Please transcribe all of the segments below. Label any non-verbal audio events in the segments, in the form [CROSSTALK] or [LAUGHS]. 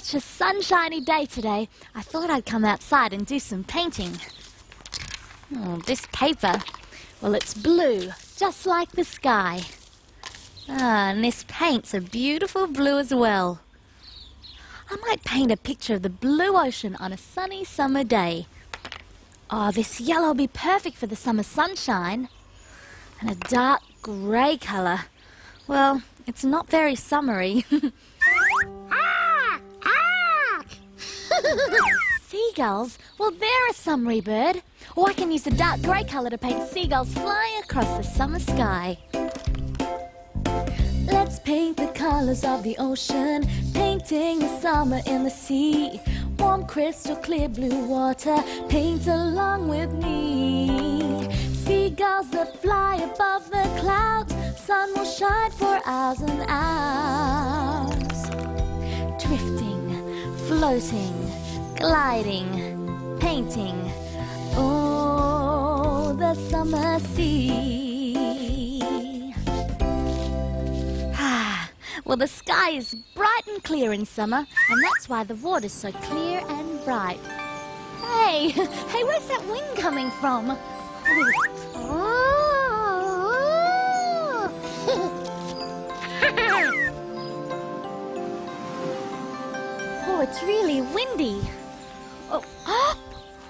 such a sunshiny day today, I thought I'd come outside and do some painting. Oh, this paper, well, it's blue, just like the sky. Ah, and this paint's a beautiful blue as well. I might paint a picture of the blue ocean on a sunny summer day. Oh, this yellow will be perfect for the summer sunshine. And a dark grey colour. Well, it's not very summery. [LAUGHS] [LAUGHS] seagulls? Well, they're a summery bird. Or I can use a dark grey colour to paint seagulls flying across the summer sky. Let's paint the colours of the ocean, painting the summer in the sea. Warm, crystal clear blue water, paint along with me. Seagulls that fly above the clouds, sun will shine for hours and hours. Floating, gliding, painting. Oh, the summer sea. Ah, [SIGHS] well, the sky is bright and clear in summer, and that's why the water's so clear and bright. Hey, [LAUGHS] hey, where's that wind coming from? It's really windy. Oh,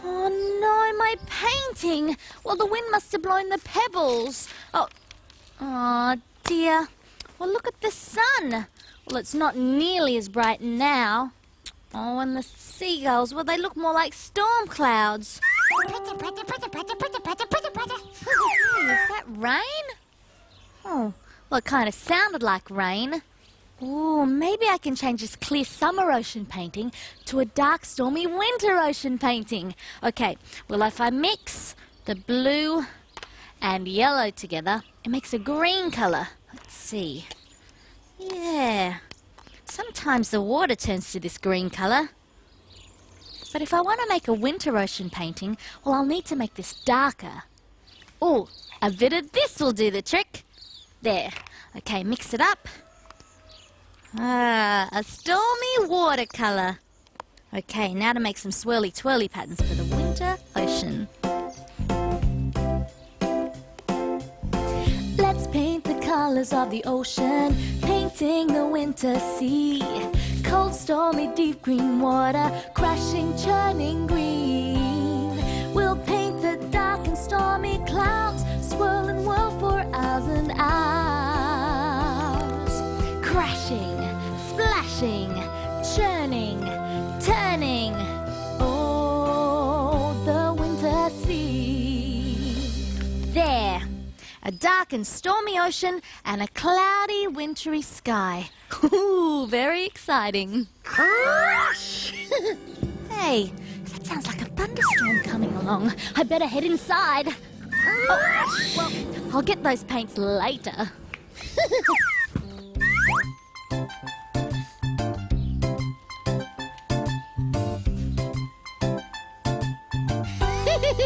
oh no, my painting. Well, the wind must have blown the pebbles. Oh, oh dear. Well, look at the sun. Well, it's not nearly as bright now. Oh, and the seagulls, well, they look more like storm clouds. Is that rain? Oh, well, it kind of sounded like rain. Oh, maybe I can change this clear summer ocean painting to a dark, stormy winter ocean painting. Okay, well, if I mix the blue and yellow together, it makes a green colour. Let's see. Yeah. Sometimes the water turns to this green colour. But if I want to make a winter ocean painting, well, I'll need to make this darker. Oh, a bit of this will do the trick. There. Okay, mix it up. Ah, a stormy watercolour. Okay, now to make some swirly twirly patterns for the winter ocean. Let's paint the colours of the ocean, painting the winter sea. Cold, stormy, deep green water, crashing, churning green. We'll paint the dark and stormy clouds, swirl and whirl for hours and hours. Crashing, splashing, churning, turning. Oh, the winter sea. There. A dark and stormy ocean and a cloudy, wintry sky. Ooh, very exciting. hey, that sounds like a thunderstorm coming along. I better head inside. Oh, well, I'll get those paints later. [LAUGHS]